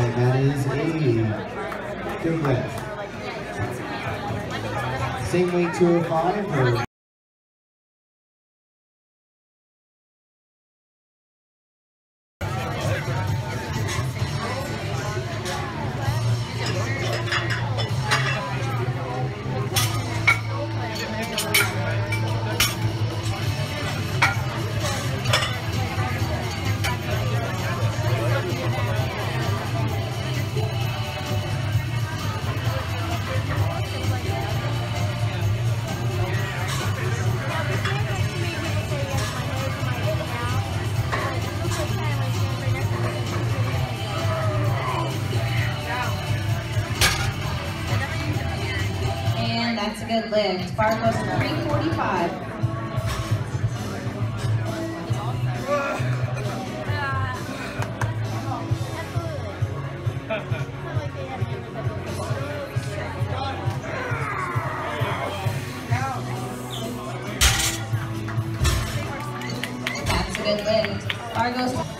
and that is a good doublet. Same way 205. That's a good lift. Bar goes 345. That's a good lift. Bar goes